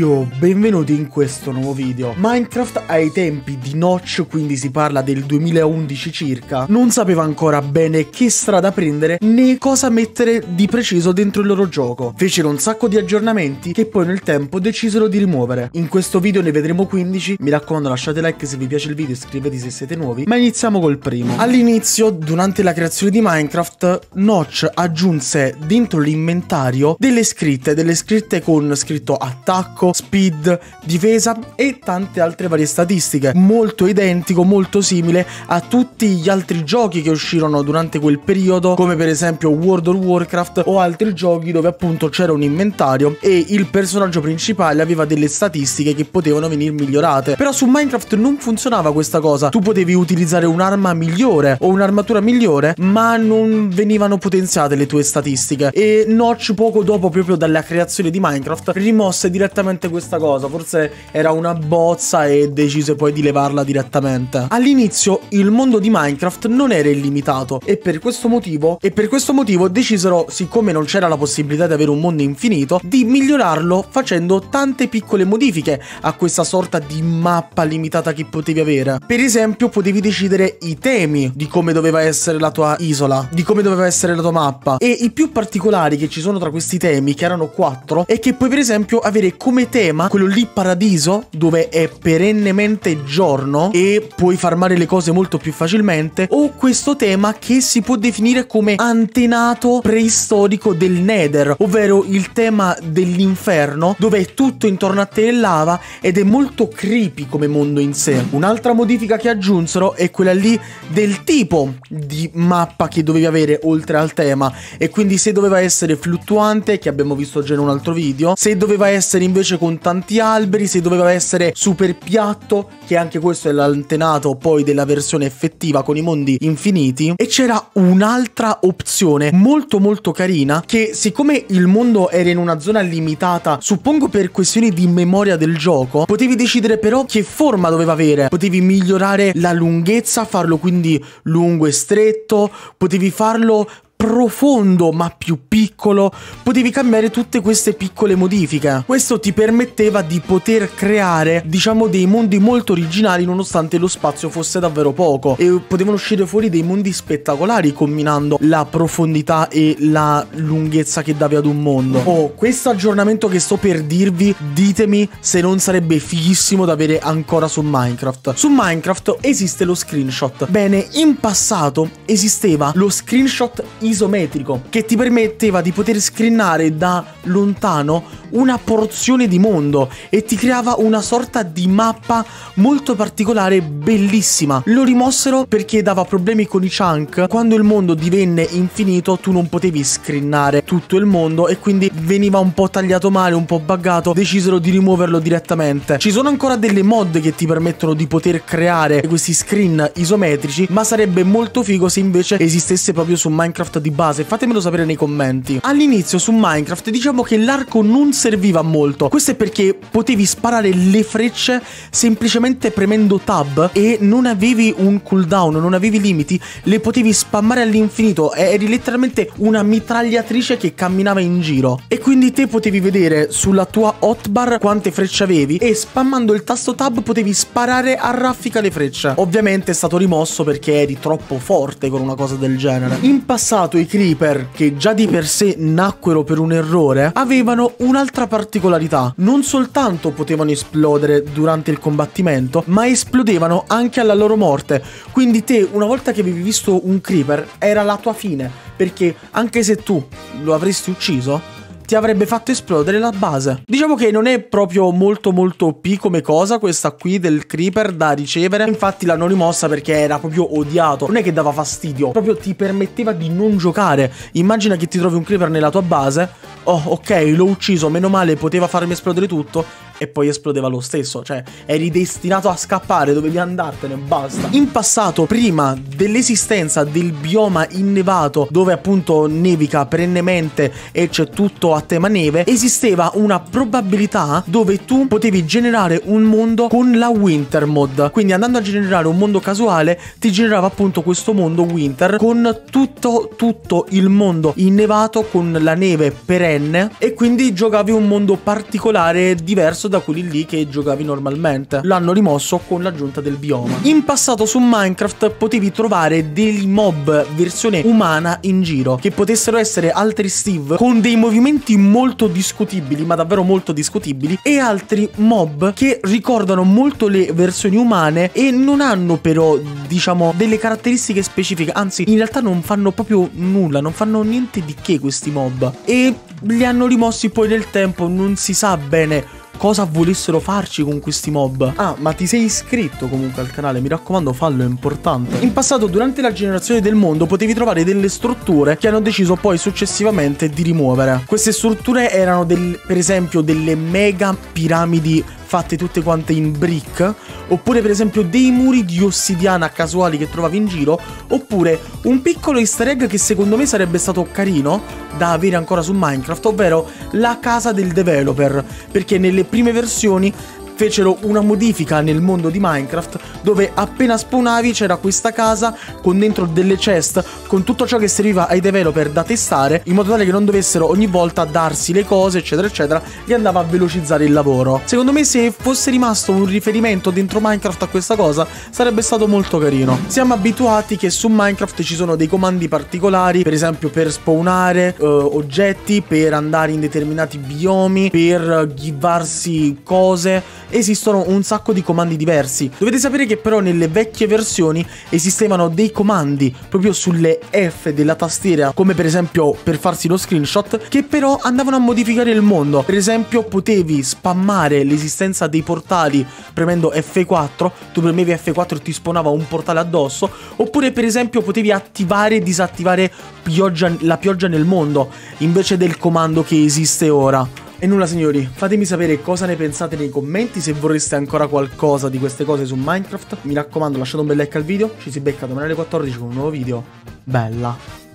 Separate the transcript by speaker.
Speaker 1: Yo, benvenuti in questo nuovo video. Minecraft ai tempi di Notch, quindi si parla del 2011 circa, non sapeva ancora bene che strada prendere né cosa mettere di preciso dentro il loro gioco. Fecero un sacco di aggiornamenti che poi nel tempo decisero di rimuovere. In questo video ne vedremo 15, mi raccomando lasciate like se vi piace il video, iscrivetevi se siete nuovi, ma iniziamo col primo. All'inizio, durante la creazione di Minecraft, Notch aggiunse dentro l'inventario delle scritte, delle scritte con scritto attacco, speed, difesa e tante altre varie statistiche. Molto identico, molto simile a tutti gli altri giochi che uscirono durante quel periodo, come per esempio World of Warcraft o altri giochi dove appunto c'era un inventario e il personaggio principale aveva delle statistiche che potevano venire migliorate. Però su Minecraft non funzionava questa cosa. Tu potevi utilizzare un'arma migliore o un'armatura migliore, ma non venivano potenziate le tue statistiche. E Notch poco dopo proprio dalla creazione di Minecraft rimosse direttamente direttamente questa cosa. Forse era una bozza e decise poi di levarla direttamente. All'inizio il mondo di Minecraft non era illimitato e per questo motivo e per questo motivo decisero, siccome non c'era la possibilità di avere un mondo infinito, di migliorarlo facendo tante piccole modifiche a questa sorta di mappa limitata che potevi avere. Per esempio, potevi decidere i temi di come doveva essere la tua isola, di come doveva essere la tua mappa e i più particolari che ci sono tra questi temi, che erano quattro, è che puoi per esempio avere come tema quello lì paradiso dove è perennemente giorno e puoi farmare le cose molto più facilmente o questo tema che si può definire come antenato preistorico del Nether, ovvero il tema dell'inferno dove è tutto intorno a te è lava ed è molto creepy come mondo in sé. Un'altra modifica che aggiunsero è quella lì del tipo di mappa che dovevi avere oltre al tema e quindi se doveva essere fluttuante che abbiamo visto già in un altro video, se doveva essere essere invece con tanti alberi, se doveva essere super piatto, che anche questo è l'antenato poi della versione effettiva con i mondi infiniti. E c'era un'altra opzione molto molto carina che siccome il mondo era in una zona limitata, suppongo per questioni di memoria del gioco, potevi decidere però che forma doveva avere. Potevi migliorare la lunghezza, farlo quindi lungo e stretto, potevi farlo profondo ma più piccolo, potevi cambiare tutte queste piccole modifiche. Questo ti permetteva di poter creare, diciamo, dei mondi molto originali nonostante lo spazio fosse davvero poco e potevano uscire fuori dei mondi spettacolari combinando la profondità e la lunghezza che davi ad un mondo. Oh, questo aggiornamento che sto per dirvi, ditemi se non sarebbe fighissimo da avere ancora su Minecraft. Su Minecraft esiste lo screenshot. Bene, in passato esisteva lo screenshot isometrico che ti permetteva di poter screenare da lontano una porzione di mondo e ti creava una sorta di mappa molto particolare bellissima. Lo rimossero perché dava problemi con i chunk. Quando il mondo divenne infinito tu non potevi screenare tutto il mondo e quindi veniva un po' tagliato male, un po' buggato. Decisero di rimuoverlo direttamente. Ci sono ancora delle mod che ti permettono di poter creare questi screen isometrici, ma sarebbe molto figo se invece esistesse proprio su Minecraft di base. Fatemelo sapere nei commenti. All'inizio su Minecraft diciamo che l'arco non serviva molto. Questo è perché potevi sparare le frecce semplicemente premendo tab e non avevi un cooldown, non avevi limiti, le potevi spammare all'infinito. Eri letteralmente una mitragliatrice che camminava in giro. E quindi te potevi vedere sulla tua hotbar quante frecce avevi e spammando il tasto tab potevi sparare a raffica le frecce. Ovviamente è stato rimosso perché eri troppo forte con una cosa del genere. In passato i creeper, che già di per sé nacquero per un errore, avevano un'altra particolarità. Non soltanto potevano esplodere durante il combattimento, ma esplodevano anche alla loro morte. Quindi te, una volta che avevi visto un creeper, era la tua fine. Perché anche se tu lo avresti ucciso, ti avrebbe fatto esplodere la base. Diciamo che non è proprio molto molto OP come cosa questa qui del creeper da ricevere. Infatti l'hanno rimossa perché era proprio odiato. Non è che dava fastidio, proprio ti permetteva di non giocare. Immagina che ti trovi un creeper nella tua base. Oh, ok, l'ho ucciso, meno male, poteva farmi esplodere tutto e poi esplodeva lo stesso. Cioè, eri destinato a scappare, dovevi andartene, basta. In passato, prima dell'esistenza del bioma innevato, dove appunto nevica perennemente e c'è tutto a tema neve, esisteva una probabilità dove tu potevi generare un mondo con la Winter Mod. Quindi andando a generare un mondo casuale, ti generava appunto questo mondo Winter con tutto, tutto il mondo innevato con la neve perenne e quindi giocavi un mondo particolare diverso da quelli lì che giocavi normalmente. L'hanno rimosso con l'aggiunta del bioma. In passato su Minecraft potevi trovare dei mob versione umana in giro che potessero essere altri Steve con dei movimenti molto discutibili, ma davvero molto discutibili, e altri mob che ricordano molto le versioni umane e non hanno però, diciamo, delle caratteristiche specifiche, anzi in realtà non fanno proprio nulla, non fanno niente di che questi mob. E li hanno rimossi poi nel tempo, non si sa bene cosa volessero farci con questi mob. Ah, ma ti sei iscritto comunque al canale, mi raccomando fallo, è importante. In passato, durante la generazione del mondo, potevi trovare delle strutture che hanno deciso poi successivamente di rimuovere. Queste strutture erano del, per esempio delle mega piramidi fatte tutte quante in brick, oppure per esempio dei muri di ossidiana casuali che trovavi in giro, oppure un piccolo easter egg che secondo me sarebbe stato carino da avere ancora su Minecraft, ovvero la casa del developer, perché nelle prime versioni fecero una modifica nel mondo di Minecraft dove appena spawnavi c'era questa casa con dentro delle chest con tutto ciò che serviva ai developer da testare in modo tale che non dovessero ogni volta darsi le cose eccetera eccetera gli andava a velocizzare il lavoro. Secondo me se fosse rimasto un riferimento dentro Minecraft a questa cosa sarebbe stato molto carino. Siamo abituati che su Minecraft ci sono dei comandi particolari per esempio per spawnare eh, oggetti per andare in determinati biomi per givarsi cose esistono un sacco di comandi diversi. Dovete sapere che però nelle vecchie versioni esistevano dei comandi proprio sulle F della tastiera, come per esempio per farsi lo screenshot, che però andavano a modificare il mondo. Per esempio potevi spammare l'esistenza dei portali premendo F4, tu premevi F4 e ti spawnava un portale addosso, oppure per esempio potevi attivare e disattivare pioggia, la pioggia nel mondo, invece del comando che esiste ora. E nulla signori, fatemi sapere cosa ne pensate nei commenti, se vorreste ancora qualcosa di queste cose su Minecraft. Mi raccomando lasciate un bel like al video, ci si becca domani alle 14 con un nuovo video. Bella!